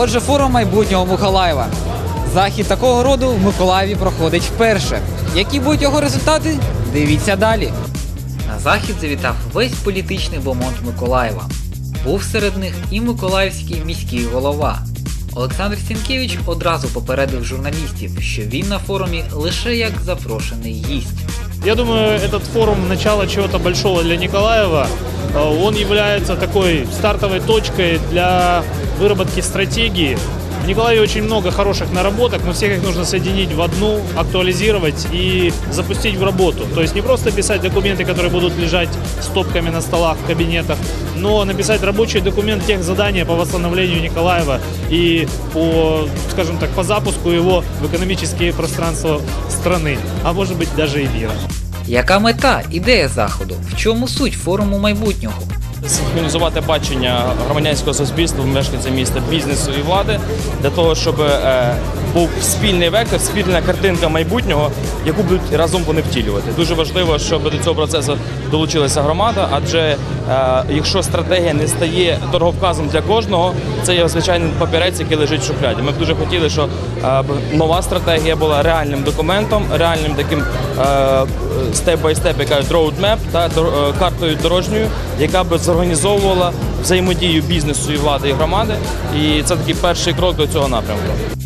Отже, форум майбутнього Миколаєва. Захід такого роду в Миколаєві проходить вперше. Які будуть його результати? Дивіться далі. На захід завітав весь політичний бомонд Миколаєва. Був серед них і Миколаївський міський голова. Олександр Сінкевич одразу попередив журналістів, що він на форумі лише як запрошений гість. Я думаю, этот форум начало чего-то большого для Николаева. Он является такой стартовой точкой для выработки стратегии. В Николаеве очень много хороших наработок, но всех их нужно соединить в одну, актуализировать и запустить в работу. То есть не просто писать документы, которые будут лежать стопками на столах в кабинетах, но написать рабочий документ тех заданий по восстановлению Николаева и по, скажем так, по запуску его в экономические пространства страны, а может быть даже и мира. Яка мета, ідея заходу? В чому суть форуму майбутнього? Синхронізувати бачення громадянського суспільства, мешканців міста, бізнесу і влади для того, щоб е, був спільний вектор, спільна картинка майбутнього, яку будуть разом вони втілювати. Дуже важливо, щоб до цього процесу долучилася громада, адже е, якщо стратегія не стає торговказом для кожного, це є звичайний папірець, який лежить в шухляді. Ми б дуже хотіли, щоб е, нова стратегія була реальним документом, реальним таким степ бай степ, яка roadmap, та е, картою дорожньою, яка би зорганізовувала взаємодію бізнесу і влади і громади. І це такий перший крок до цього напрямку.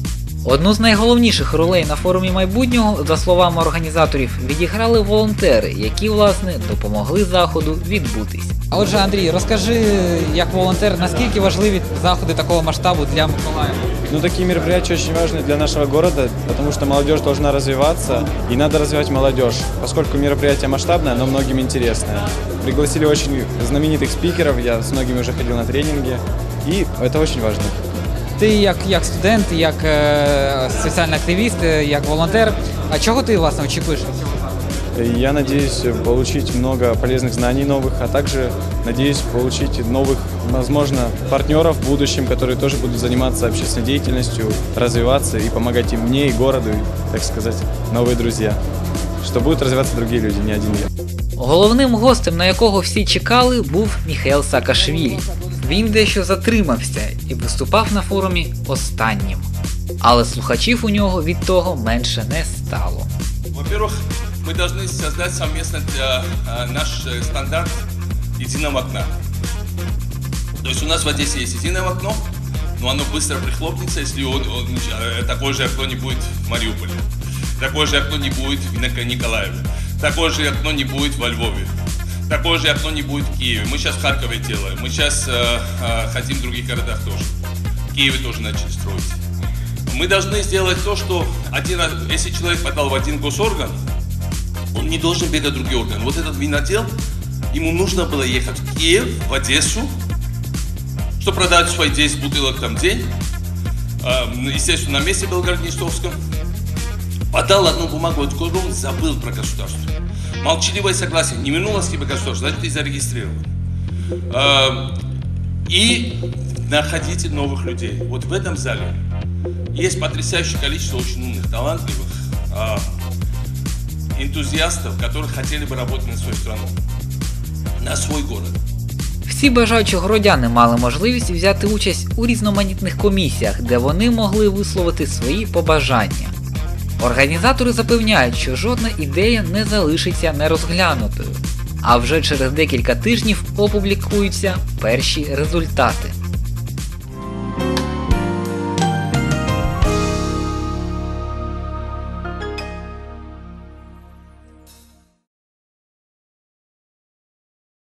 Одну з найголовніших ролей на форумі майбутнього, за словами організаторів, відіграли волонтери, які власне допомогли заходу відбутись. А отже, Андрій, розкажи, як волонтер, наскільки важливі заходи такого масштабу для Миколаєва? Ну, такие мероприятия очень важны для нашего города, потому что молодежь должна развиваться, и надо развивать молодежь, поскольку мероприятие масштабное, но многим интересное. Пригласили очень знаменитых спикеров, я с многими уже ходил на тренинги, и это очень важно. Ти як, як студент, як е, соціальний активіст, е, як волонтер. А чого ти власне очікуєш від цього заходу? И Я надеюсь получить много полезных знаний новых, а также надеюсь получить новых, возможно, партнеров в будущем, которые тоже будут заниматься общественной деятельностью, развиваться и помогать и мне, и городу, и, так сказать, новые друзья. Что будут развиваться другие люди, не один я. Головним гостем, на якого всі чекали, був Міхаел Саакашвілі. Він дещо затримався і виступав на форумі останнім. Але слухачів у нього від того менше не стало. Во-первых, мы должны создать совместно для, а, наш э, стандарт единого окна. То есть у нас в Одессе есть единое окно, но оно быстро прихлопнется, если он, он, э, такое же окно не будет в Мариуполе. Такое же окно не будет в Ника- Николаеве. Такое же окно не будет во Львове. Такое же окно не будет в Киеве. Мы сейчас в Харькове делаем. Мы сейчас э, э, хотим в других городах тоже. В Киеве тоже начали строить. Мы должны сделать то, что один, если человек подал в один госорган, он не должен бегать в другой орган. Вот этот винодел, ему нужно было ехать в Киев, в Одессу, чтобы продать свои 10 бутылок там день. А, Естественно, на месте Белгород-Нестовском. Подал одну бумагу от он забыл про государство. Молчаливое согласие. Не вернулось тебе государство, значит, ты зарегистрирован. А, И находите новых людей. Вот в этом зале есть потрясающее количество очень умных, талантливых а, энтузиастов, которые хотели бы работать на свою страну, на свой город. Всі бажаючі городяни мали можливість взяти участь у різноманітних комісіях, де вони могли висловити свої побажання. Організатори запевняють, що жодна ідея не залишиться нерозглянутою, а вже через декілька тижнів опублікуються перші результати.